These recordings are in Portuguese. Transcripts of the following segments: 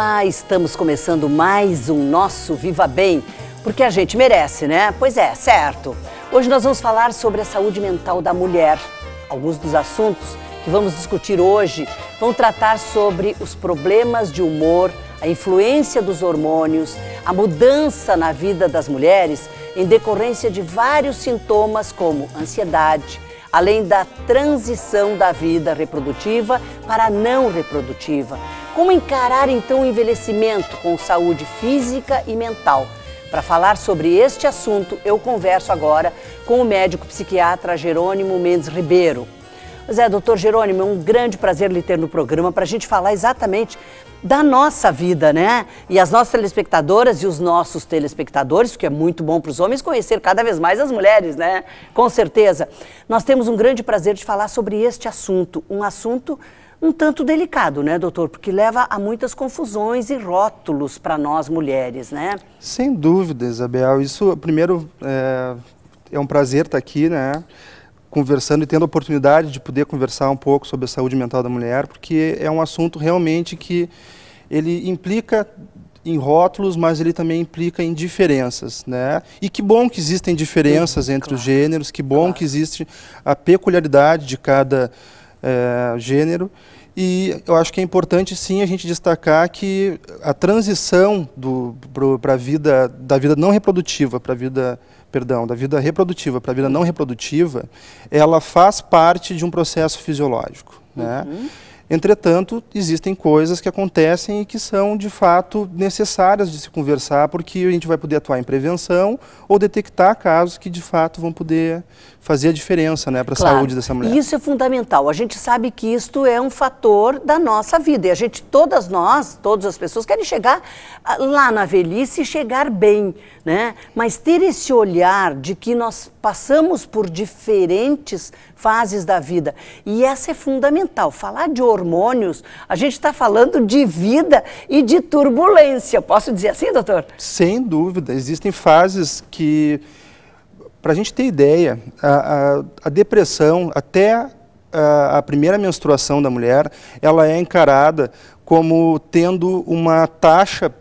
Olá, estamos começando mais um nosso Viva Bem, porque a gente merece, né? Pois é, certo. Hoje nós vamos falar sobre a saúde mental da mulher. Alguns dos assuntos que vamos discutir hoje vão tratar sobre os problemas de humor, a influência dos hormônios, a mudança na vida das mulheres em decorrência de vários sintomas como ansiedade, além da transição da vida reprodutiva para a não reprodutiva. Como encarar então o envelhecimento com saúde física e mental? Para falar sobre este assunto, eu converso agora com o médico psiquiatra Jerônimo Mendes Ribeiro. Pois é, doutor Jerônimo, é um grande prazer lhe ter no programa para a gente falar exatamente da nossa vida, né? E as nossas telespectadoras e os nossos telespectadores, que é muito bom para os homens conhecer cada vez mais as mulheres, né? Com certeza. Nós temos um grande prazer de falar sobre este assunto, um assunto um tanto delicado, né, doutor? Porque leva a muitas confusões e rótulos para nós mulheres, né? Sem dúvida, Isabel. Isso, primeiro, é, é um prazer estar aqui, né? Conversando e tendo a oportunidade de poder conversar um pouco sobre a saúde mental da mulher, porque é um assunto realmente que ele implica em rótulos, mas ele também implica em diferenças, né? E que bom que existem diferenças Sim, entre claro. os gêneros, que bom claro. que existe a peculiaridade de cada é, gênero. E eu acho que é importante sim a gente destacar que a transição para a vida da vida não reprodutiva para a vida perdão da vida reprodutiva para a vida não reprodutiva, ela faz parte de um processo fisiológico, né? Uhum. Entretanto, existem coisas que acontecem e que são, de fato, necessárias de se conversar, porque a gente vai poder atuar em prevenção ou detectar casos que, de fato, vão poder fazer a diferença né, para a claro. saúde dessa mulher. E isso é fundamental. A gente sabe que isto é um fator da nossa vida. E a gente, todas nós, todas as pessoas, querem chegar ah, lá na velhice e chegar bem. Né? Mas ter esse olhar de que nós passamos por diferentes fases da vida. E essa é fundamental. Falar de hormônios, a gente está falando de vida e de turbulência. Posso dizer assim, doutor? Sem dúvida. Existem fases que para a gente ter ideia, a, a, a depressão, até a, a, primeira menstruação da mulher, ela é encarada como tendo uma taxa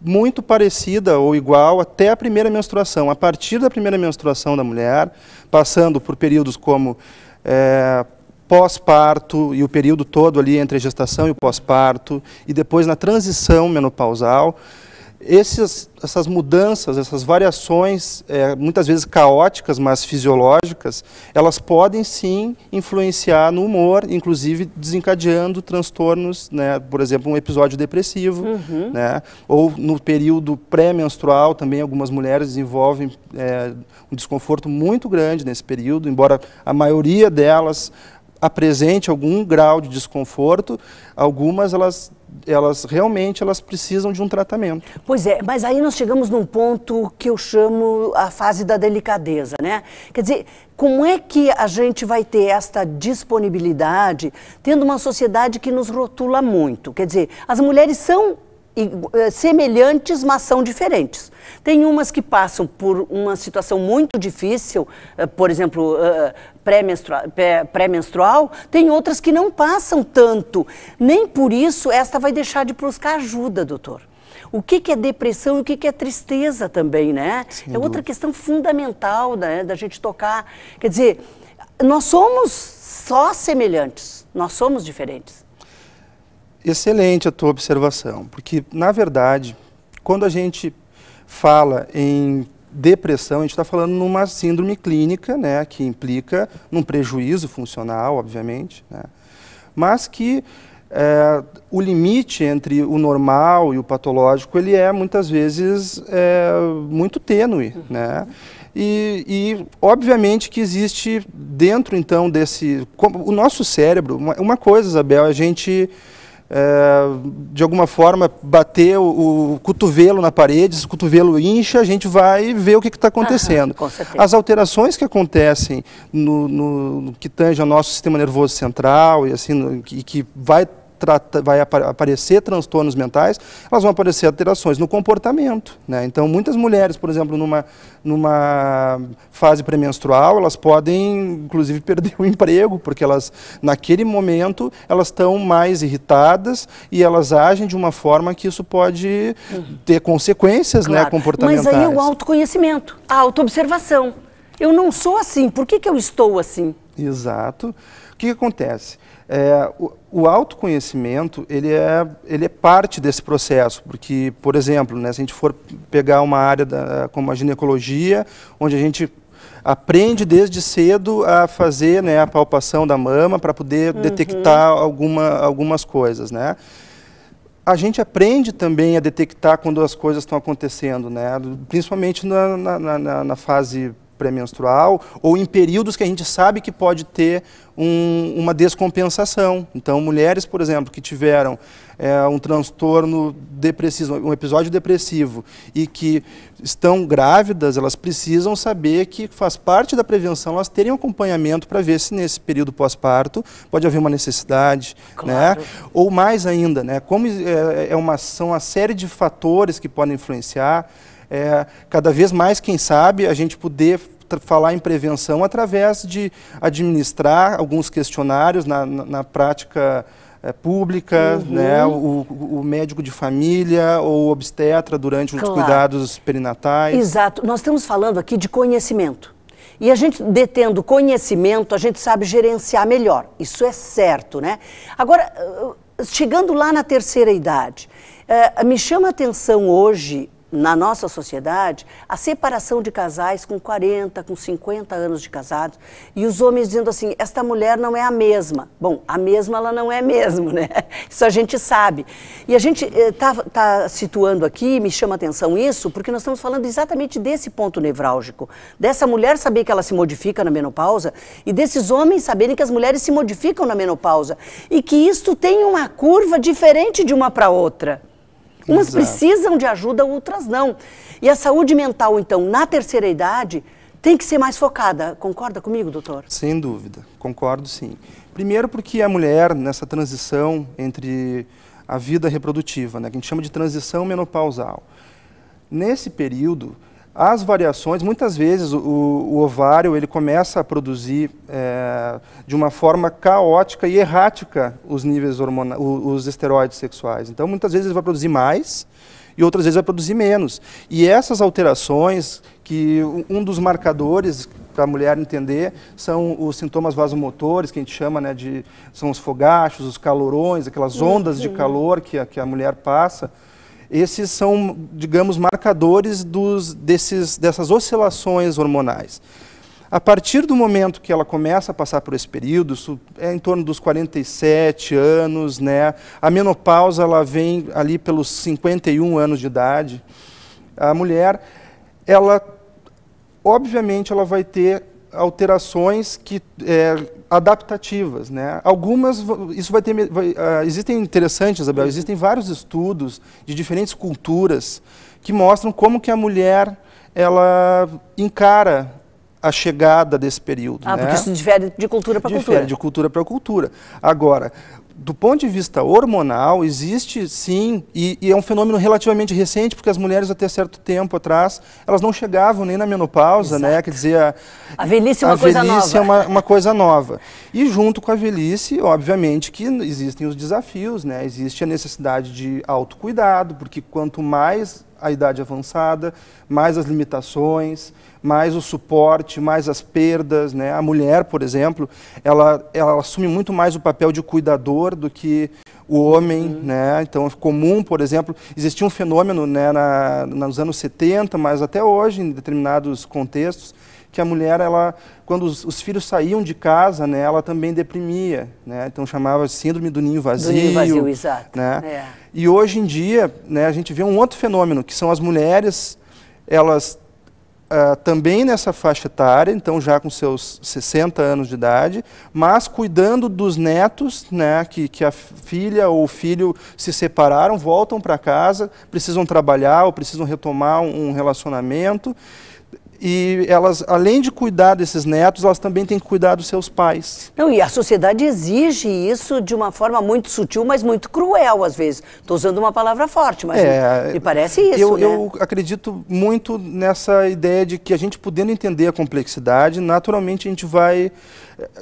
muito parecida ou igual até a primeira menstruação. A partir da primeira menstruação da mulher, passando por períodos como é, pós-parto e o período todo ali entre a gestação e o pós-parto, e depois na transição menopausal, esses, essas mudanças, essas variações, é, muitas vezes caóticas, mas fisiológicas, elas podem sim influenciar no humor, inclusive desencadeando transtornos, né, por exemplo, um episódio depressivo, uhum. né, ou no período pré-menstrual também algumas mulheres desenvolvem é, um desconforto muito grande nesse período, embora a maioria delas apresente algum grau de desconforto, algumas elas elas realmente elas precisam de um tratamento. Pois é, mas aí nós chegamos num ponto que eu chamo a fase da delicadeza, né? Quer dizer, como é que a gente vai ter esta disponibilidade tendo uma sociedade que nos rotula muito? Quer dizer, as mulheres são semelhantes, mas são diferentes. Tem umas que passam por uma situação muito difícil, eh, por exemplo, eh, pré-menstrual, tem outras que não passam tanto. Nem por isso esta vai deixar de buscar ajuda, doutor. O que, que é depressão e o que, que é tristeza também, né? Sem é outra questão fundamental né, da gente tocar. Quer dizer, nós somos só semelhantes, nós somos diferentes. Excelente a tua observação, porque, na verdade, quando a gente fala em depressão, a gente está falando numa síndrome clínica, né, que implica num prejuízo funcional, obviamente, né, mas que é, o limite entre o normal e o patológico ele é muitas vezes é, muito tênue, né? E, e, obviamente que existe dentro então desse o nosso cérebro uma, uma coisa, Isabel, a gente é, de alguma forma, bater o, o, cotovelo na parede, se o cotovelo incha, a gente vai ver o que está acontecendo. Aham, As alterações que acontecem no, no, no, que tange ao nosso sistema nervoso central e assim, no, que, que vai trata, vai aparecer transtornos mentais, elas vão aparecer alterações no comportamento. Né? Então, muitas mulheres, por exemplo, numa, numa fase pré-menstrual, elas podem, inclusive, perder o emprego, porque elas, naquele momento, elas estão mais irritadas e elas agem de uma forma que isso pode ter consequências né, claro. né, comportamentais. Mas aí o autoconhecimento, a autoobservação. Eu não sou assim, por que, que eu estou assim? Exato. O que, que acontece? É, o, o, autoconhecimento ele é, ele é parte desse processo, porque, por exemplo, né, se a gente for pegar uma área da, como a ginecologia, onde a gente aprende desde cedo a fazer né, a palpação da mama para poder uhum. detectar alguma, algumas coisas, né? A gente aprende também a detectar quando as coisas estão acontecendo, né? principalmente na, na, na, na fase pré-menstrual ou em períodos que a gente sabe que pode ter um, uma descompensação. Então, mulheres, por exemplo, que tiveram é, um transtorno depressivo, um episódio depressivo e que estão grávidas, elas precisam saber que faz parte da prevenção elas terem um acompanhamento para ver se nesse período pós-parto pode haver uma necessidade, claro. né? Ou mais ainda, né? Como é, é uma são uma série de fatores que podem influenciar é, cada vez mais, quem sabe, a gente poder falar em prevenção através de administrar alguns questionários na, na, na prática é, pública, uhum. né, o, o, médico de família ou obstetra durante claro. os cuidados perinatais. Exato. Nós estamos falando aqui de conhecimento. E a gente detendo conhecimento, a gente sabe gerenciar melhor. Isso é certo, né? Agora, chegando lá na terceira idade, me chama a atenção hoje na nossa sociedade a separação de casais com 40, com 50 anos de casados e os homens dizendo assim: esta mulher não é a mesma. Bom, a mesma ela não é mesmo, né? Isso a gente sabe. E a gente está eh, tá situando aqui, me chama atenção isso, porque nós estamos falando exatamente desse ponto nevrálgico, dessa mulher saber que ela se modifica na menopausa e desses homens saberem que as mulheres se modificam na menopausa e que isto tem uma curva diferente de uma para outra. Umas Exato. precisam de ajuda, outras não. E a saúde mental, então, na terceira idade, tem que ser mais focada. Concorda comigo, doutor? Sem dúvida, concordo sim. Primeiro porque a mulher, nessa transição entre a vida reprodutiva, né, que a gente chama de transição menopausal, nesse período, as variações, muitas vezes o, o ovário ele começa a produzir é, de uma forma caótica e errática os níveis hormonais, os esteroides sexuais. Então, muitas vezes ele vai produzir mais e outras vezes vai produzir menos. E essas alterações, que um dos marcadores para a mulher entender são os sintomas vasomotores, que a gente chama né, de são os fogachos, os calorões, aquelas ondas de calor que a, que a mulher passa esses são, digamos, marcadores dos, desses, dessas oscilações hormonais. A partir do momento que ela começa a passar por esse período, isso é em torno dos 47 anos, né? A menopausa ela vem ali pelos 51 anos de idade. A mulher, ela obviamente ela vai ter alterações que é, adaptativas, né? Algumas isso vai ter vai, uh, existem interessantes, Isabel, existem vários estudos de diferentes culturas que mostram como que a mulher ela encara a chegada desse período. Ah, né? porque isso difere de cultura para cultura. Difere de cultura para cultura. Agora, do ponto de vista hormonal, existe sim, e, e, é um fenômeno relativamente recente, porque as mulheres até certo tempo atrás, elas não chegavam nem na menopausa, né? Exato. né? Quer dizer, a, a velhice é uma a coisa velhice nova. é uma, uma, coisa nova. E junto com a velhice, obviamente que existem os desafios, né? Existe a necessidade de autocuidado, porque quanto mais a idade avançada, mais as limitações, mais o suporte, mais as perdas. Né? A mulher, por exemplo, ela, ela assume muito mais o papel de cuidador do que o homem. Uhum. Né? Então, é comum, por exemplo, existia um fenômeno né, na, nos anos 70, mas até hoje, em determinados contextos, que a mulher, ela, quando os, os, filhos saíam de casa, né, ela também deprimia, né? Então chamava síndrome do ninho vazio. Do ninho vazio, exato. Né? É. E hoje em dia, né, a gente vê um outro fenômeno, que são as mulheres, elas Uh, também nessa faixa etária, então já com seus 60 anos de idade, mas cuidando dos netos, né, que, que a filha ou o filho se separaram, voltam para casa, precisam trabalhar ou precisam retomar um, um relacionamento e elas, além de cuidar desses netos, elas também têm que cuidar dos seus pais. Não, e a sociedade exige isso de uma forma muito sutil, mas muito cruel às vezes. Estou usando uma palavra forte, mas é, me parece isso. Eu, né? eu acredito muito nessa ideia de que a gente podendo entender a complexidade, naturalmente a gente vai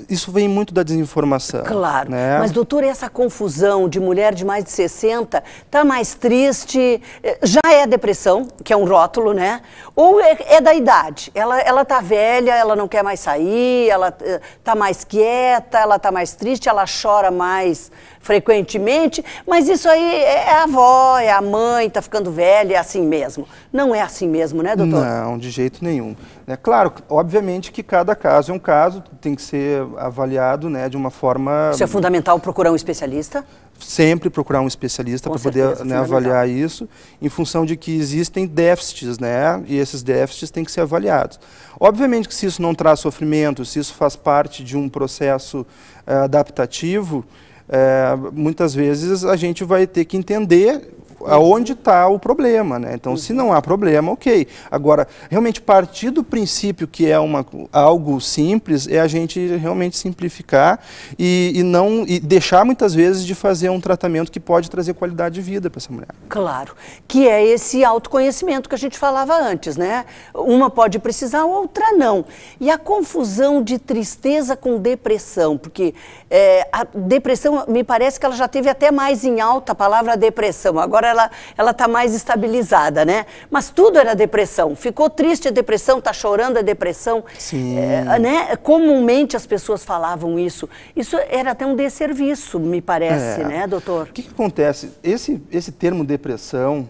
isso vem muito da desinformação. Claro. Né? Mas, doutor, essa confusão de mulher de mais de 60 está mais triste, eh, já é depressão, que é um rótulo, né? Ou é, é da idade? Ela, ela tá velha, ela não quer mais sair, ela está eh, mais quieta, ela está mais triste, ela chora mais frequentemente, mas isso aí é a avó, é a mãe, está ficando velha, é assim mesmo. Não é assim mesmo, né, doutor? Não, de jeito nenhum. É claro, obviamente que cada caso é um caso, tem que ser avaliado né, de uma forma... Isso é fundamental procurar um especialista? Sempre procurar um especialista para poder né, avaliar isso, em função de que existem déficits, né, e esses déficits têm que ser avaliados. Obviamente que se isso não traz sofrimento, se isso faz parte de um processo uh, adaptativo, é, muitas vezes a gente vai ter que entender aonde está o problema, né? Então, se não há problema, ok. Agora, realmente partir do princípio que é uma, algo simples é a gente realmente simplificar e, e não e deixar muitas vezes de fazer um tratamento que pode trazer qualidade de vida para essa mulher. Claro, que é esse autoconhecimento que a gente falava antes, né? Uma pode precisar, outra não. E a confusão de tristeza com depressão, porque é, a depressão, me parece que ela já teve até mais em alta a palavra depressão. Agora ela ela está mais estabilizada, né? Mas tudo era depressão. Ficou triste a depressão, está chorando a depressão. Sim. É, né? Comumente as pessoas falavam isso. Isso era até um desserviço, me parece, é. né, doutor? O que, que acontece? Esse, esse termo depressão,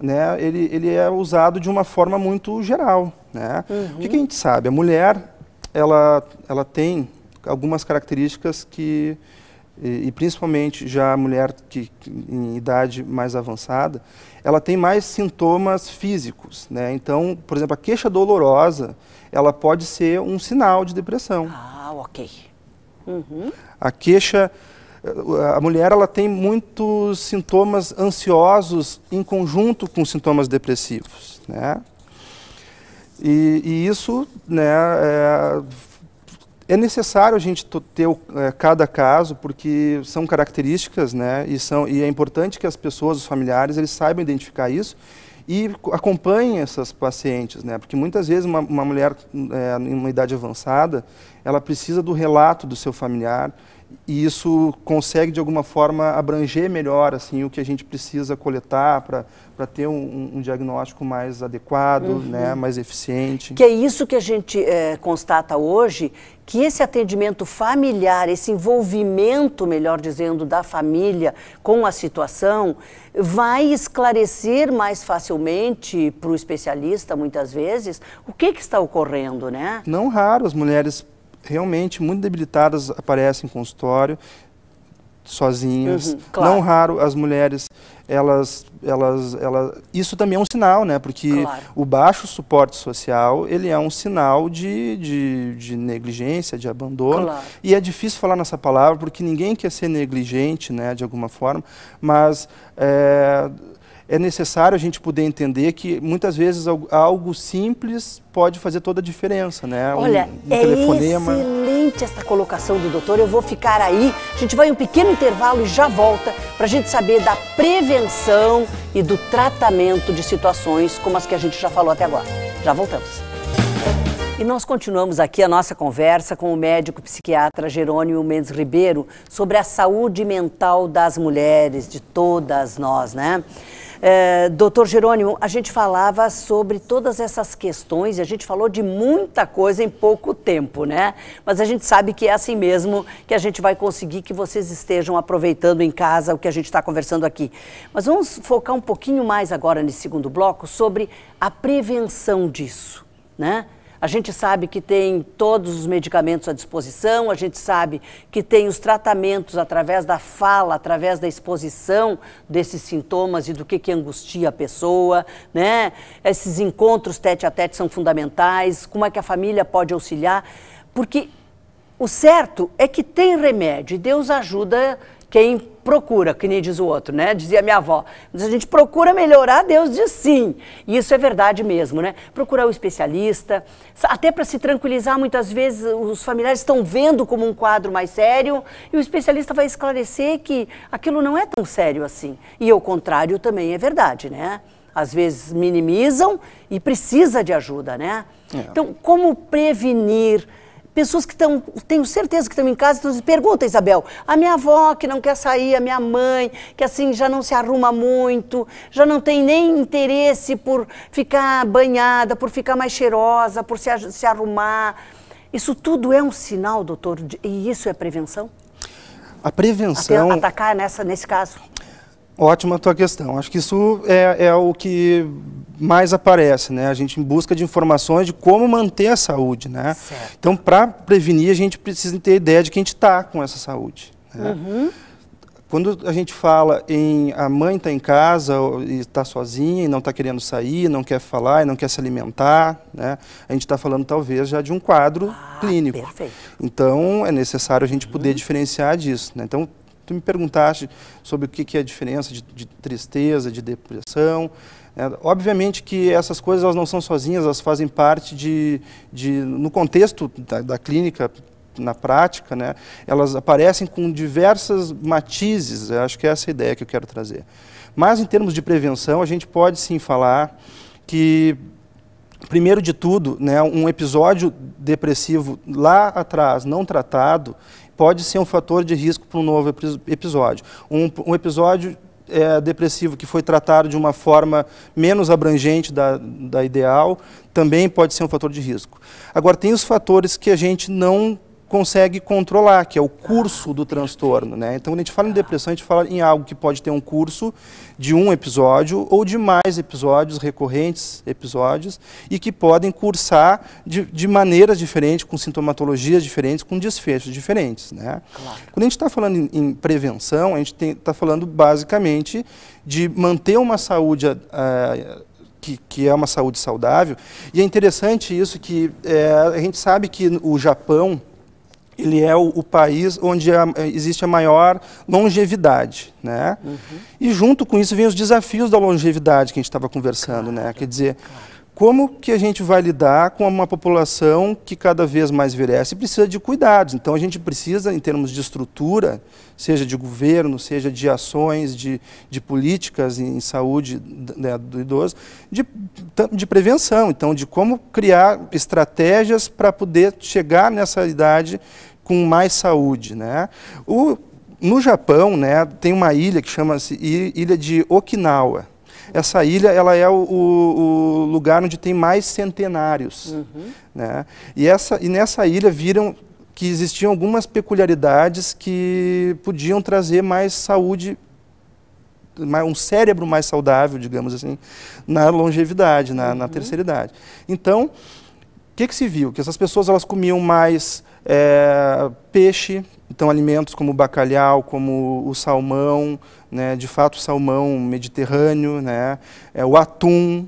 né, ele, ele é usado de uma forma muito geral, né? Uhum. O que, que a gente sabe? A mulher, ela, ela tem algumas características que e, e, principalmente já a mulher que, que, em idade mais avançada, ela tem mais sintomas físicos, né? Então, por exemplo, a queixa dolorosa, ela pode ser um sinal de depressão. Ah, ok. Uhum. A queixa, a mulher, ela tem muitos sintomas ansiosos em conjunto com sintomas depressivos, né? E, e isso, né, é, é necessário a gente ter é, cada caso, porque são características, né, e, são, e é importante que as pessoas, os familiares, eles saibam identificar isso e acompanhem essas pacientes, né, porque muitas vezes uma, uma mulher é, em uma idade avançada, ela precisa do relato do seu familiar, e isso consegue de alguma forma abranger melhor assim o que a gente precisa coletar para ter um, um, diagnóstico mais adequado, uhum. né, mais eficiente. Que é isso que a gente é, constata hoje, que esse atendimento familiar, esse envolvimento, melhor dizendo, da família com a situação, vai esclarecer mais facilmente para o especialista, muitas vezes, o que, que está ocorrendo, né? Não raro as mulheres realmente muito debilitadas aparecem em consultório, sozinhas. Uhum, claro. Não raro as mulheres, elas, elas, elas, isso também é um sinal, né? Porque claro. o baixo suporte social, ele é um sinal de, de, de negligência, de abandono. Claro. E é difícil falar nessa palavra, porque ninguém quer ser negligente, né? De alguma forma, mas... É, é necessário a gente poder entender que muitas vezes algo simples pode fazer toda a diferença, né? Olha, um, um é telefonema. excelente essa colocação do doutor. Eu vou ficar aí. A gente vai um pequeno intervalo e já volta para a gente saber da prevenção e do tratamento de situações como as que a gente já falou até agora. Já voltamos. E nós continuamos aqui a nossa conversa com o médico psiquiatra Jerônimo Mendes Ribeiro sobre a saúde mental das mulheres, de todas nós, né? É, doutor Jerônimo, a gente falava sobre todas essas questões e a gente falou de muita coisa em pouco tempo, né? Mas a gente sabe que é assim mesmo que a gente vai conseguir que vocês estejam aproveitando em casa o que a gente está conversando aqui. Mas vamos focar um pouquinho mais agora nesse segundo bloco sobre a prevenção disso, né? A gente sabe que tem todos os medicamentos à disposição, a gente sabe que tem os tratamentos através da fala, através da exposição desses sintomas e do que, que angustia a pessoa, né? Esses encontros tete a tete são fundamentais, como é que a família pode auxiliar, porque o certo é que tem remédio e Deus ajuda quem procura, que nem diz o outro, né? Dizia minha avó. Mas a gente procura melhorar, Deus diz sim. E isso é verdade mesmo, né? Procurar o especialista, até para se tranquilizar, muitas vezes os familiares estão vendo como um quadro mais sério e o especialista vai esclarecer que aquilo não é tão sério assim. E o contrário também é verdade, né? Às vezes minimizam e precisa de ajuda, né? É. Então, como prevenir? Pessoas que estão, tenho certeza que estão em casa, então pergunta, Isabel, a minha avó que não quer sair, a minha mãe, que assim já não se arruma muito, já não tem nem interesse por ficar banhada, por ficar mais cheirosa, por se, se arrumar. Isso tudo é um sinal, doutor, de, e isso é prevenção? A prevenção. Até atacar nessa, nesse caso? Ótima a tua questão. Acho que isso é, é, o que mais aparece, né? A gente em busca de informações de como manter a saúde, né? Certo. Então, para prevenir, a gente precisa ter ideia de que a gente está com essa saúde. Né? Uhum. Quando a gente fala em a mãe está em casa e está sozinha e não está querendo sair, não quer falar e não quer se alimentar, né? A gente está falando talvez já de um quadro ah, clínico. Perfeito. Então, é necessário a gente poder uhum. diferenciar disso. Né? Então, Tu me perguntaste sobre o que, é a diferença de, de tristeza, de depressão. É, obviamente que essas coisas elas não são sozinhas, elas fazem parte de, de no contexto da, da clínica, na prática, né, elas aparecem com diversas matizes, eu acho que é essa a ideia que eu quero trazer. Mas em termos de prevenção, a gente pode sim falar que, primeiro de tudo, né, um episódio depressivo lá atrás, não tratado, pode ser um fator de risco para um novo episódio. Um, um episódio é, depressivo que foi tratado de uma forma menos abrangente da, da ideal também pode ser um fator de risco. Agora, tem os fatores que a gente não consegue controlar, que é o curso do transtorno. Né? Então, quando a gente fala em depressão, a gente fala em algo que pode ter um curso de um episódio ou de mais episódios, recorrentes episódios, e que podem cursar de, de maneiras diferentes, com sintomatologias diferentes, com desfechos diferentes. Né? Claro. Quando a gente está falando em, em, prevenção, a gente está falando basicamente de manter uma saúde. Uh, que, que, é uma saúde saudável. E é interessante isso que é, a gente sabe que o Japão, ele é o, o país onde a, existe a maior longevidade, né? Uhum. E junto com isso vem os desafios da longevidade que a gente estava conversando, claro, né? Quer dizer, claro. Como que a gente vai lidar com uma população que cada vez mais envelhece e precisa de cuidados? Então a gente precisa, em termos de estrutura, seja de governo, seja de ações, de, de políticas em saúde né, do idoso, de, de prevenção, então de como criar estratégias para poder chegar nessa idade com mais saúde. Né? O, no Japão, né, tem uma ilha que chama-se Ilha de Okinawa. Essa ilha ela é o, o, lugar onde tem mais centenários. Uhum. Né? E, essa, e nessa ilha viram que existiam algumas peculiaridades que podiam trazer mais saúde, um cérebro mais saudável, digamos assim, na longevidade, na, uhum. na terceira idade. Então, o que, que se viu? Que essas pessoas elas comiam mais é, peixe, então alimentos como o bacalhau, como o salmão, né, de fato salmão mediterrâneo, né, é, o atum,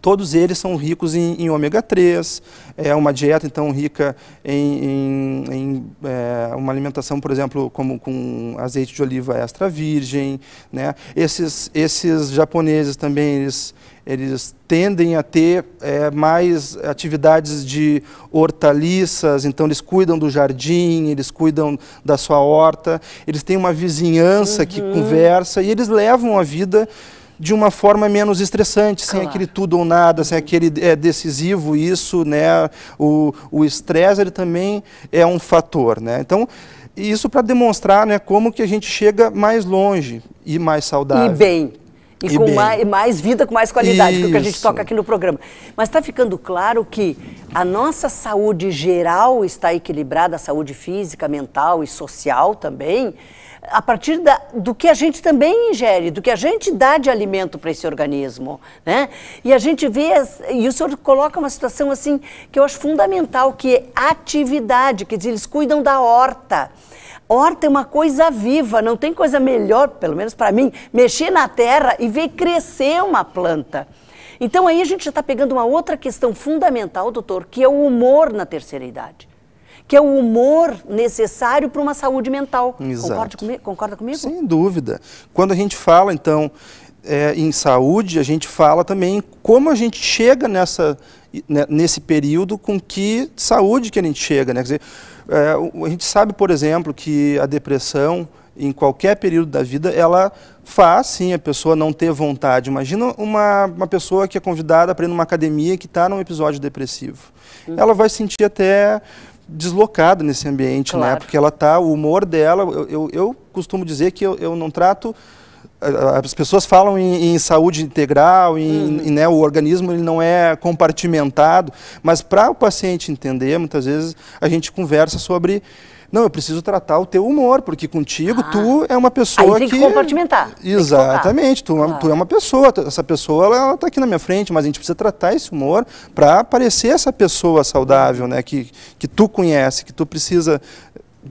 todos eles são ricos em, em ômega 3, é uma dieta então rica em, em, em é, uma alimentação, por exemplo, como com azeite de oliva extra virgem, né? Esses, esses japoneses também, eles, eles tendem a ter é, mais atividades de hortaliças, então eles cuidam do jardim, eles cuidam da sua horta, eles têm uma vizinhança uhum. que conversa e eles levam a vida de uma forma menos estressante, sem claro. aquele tudo ou nada, sem aquele é, decisivo isso, né? O estresse ele também é um fator, né? Então isso para demonstrar, né, como que a gente chega mais longe e mais saudável. E bem. E, e com mais, mais, vida, com mais qualidade, Isso. que é o que a gente toca aqui no programa. Mas está ficando claro que a nossa saúde geral está equilibrada, a saúde física, mental e social também, a partir da, do que a gente também ingere, do que a gente dá de alimento para esse organismo, né? E a gente vê, e o senhor coloca uma situação assim que eu acho fundamental, que é atividade, quer dizer, eles cuidam da horta. Horta é uma coisa viva, não tem coisa melhor, pelo menos para mim, mexer na terra e ver crescer uma planta. Então aí a gente já está pegando uma outra questão fundamental, doutor, que é o humor na terceira idade que é o humor necessário para uma saúde mental. Exato. Concorda comigo? Concorda comigo? Sem dúvida. Quando a gente fala, então, é, em saúde, a gente fala também como a gente chega nessa, nesse período, com que saúde que a gente chega. Né? Quer dizer, é, a gente sabe, por exemplo, que a depressão, em qualquer período da vida, ela faz sim a pessoa não ter vontade. Imagina uma, uma pessoa que é convidada para ir numa academia que está num episódio depressivo. Uhum. Ela vai sentir até deslocada nesse ambiente, né? claro. né? Porque ela tá, o humor dela, eu, eu, eu costumo dizer que eu, eu não trato as pessoas falam em, em saúde integral, em, uhum. em, né, o organismo ele não é compartimentado, mas para o paciente entender, muitas vezes a gente conversa sobre não, eu preciso tratar o teu humor, porque contigo ah. tu é uma pessoa Aí tem que... que compartimentar. Exatamente, tu, claro. tu é uma pessoa, essa pessoa ela está aqui na minha frente, mas a gente precisa tratar esse humor para parecer essa pessoa saudável, né, que, que tu conhece, que tu precisa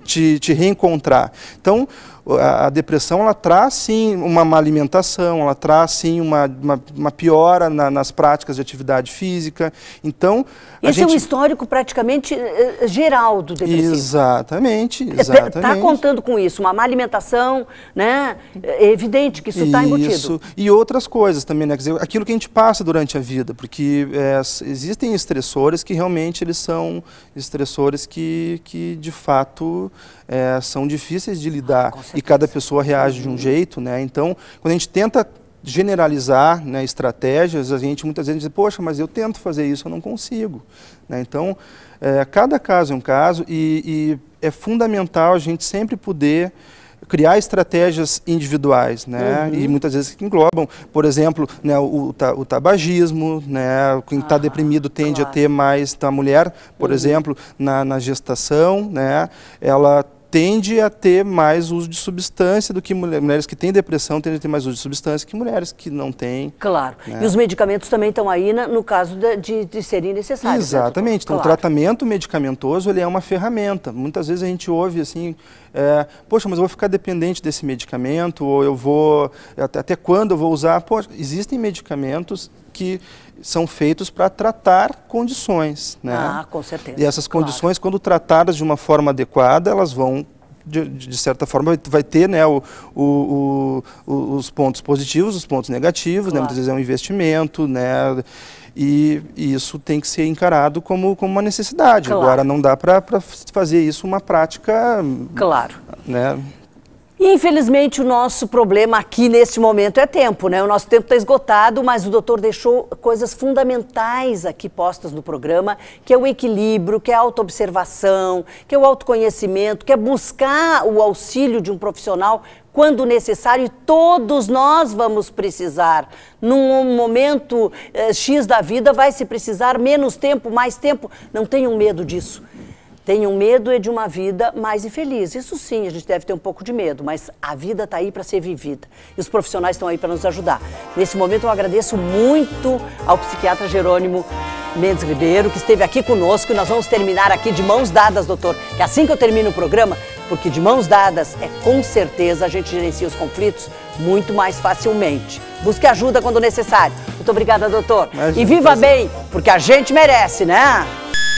te, te reencontrar. Então, a, depressão ela traz sim uma má alimentação, ela traz sim uma, uma, uma piora na, nas práticas de atividade física. Então, esse gente... é um histórico praticamente uh, geral do depressivo. Exatamente, exatamente. Está contando com isso, uma má alimentação, né? É evidente que isso está embutido. Isso, e outras coisas também, né? Quer dizer, aquilo que a gente passa durante a vida, porque é, existem estressores que realmente eles são estressores que, que de fato é, são difíceis de lidar. Ah, e cada pessoa reage de um jeito, né? Então, quando a gente tenta generalizar né, estratégias, a gente muitas vezes diz, poxa, mas eu tento fazer isso, eu não consigo. Né? Então, é, cada caso é um caso e, e, é fundamental a gente sempre poder criar estratégias individuais, né? Uhum. E muitas vezes que englobam, por exemplo, né, o, o tabagismo, né? Quem está ah, deprimido tende claro. a ter mais, então, a mulher, por uhum. exemplo, na, na gestação, né? Ela tende a ter mais uso de substância do que mulheres, mulheres que têm depressão tendem a ter mais uso de substância que mulheres que não têm. Claro. Né? E os medicamentos também estão aí na, no caso de, de, de, serem necessários. Né, Exatamente. Né? Então, claro. o tratamento medicamentoso ele é uma ferramenta. Muitas vezes a gente ouve assim, é, poxa, mas eu vou ficar dependente desse medicamento, ou eu vou, até, até quando eu vou usar? Poxa, existem medicamentos que são feitos para tratar condições. Né? Ah, com certeza. E essas condições, claro. quando tratadas de uma forma adequada, elas vão de, de, certa forma, vai ter né, o, o, o, os pontos positivos, os pontos negativos, né? claro. né, muitas vezes é um investimento, né, e, e, isso tem que ser encarado como, como uma necessidade. Claro. Agora, não dá para fazer isso uma prática... Claro. Né, Infelizmente, o nosso problema aqui neste momento é tempo, né? O nosso tempo está esgotado, mas o doutor deixou coisas fundamentais aqui postas no programa, que é o equilíbrio, que é a autoobservação, que é o autoconhecimento, que é buscar o auxílio de um profissional quando necessário, e todos nós vamos precisar. Num momento eh, X da vida vai se precisar menos tempo, mais tempo. Não tenham medo disso. Tenham medo é de uma vida mais infeliz. Isso sim, a gente deve ter um pouco de medo, mas a vida está aí para ser vivida. E os profissionais estão aí para nos ajudar. Nesse momento eu agradeço muito ao psiquiatra Jerônimo Mendes Ribeiro, que esteve aqui conosco. E nós vamos terminar aqui de mãos dadas, doutor. Que assim que eu termino o programa, porque de mãos dadas é com certeza a gente gerencia os conflitos muito mais facilmente. Busque ajuda quando necessário. Muito obrigada, doutor. Mas, e viva bem, porque a gente merece, né?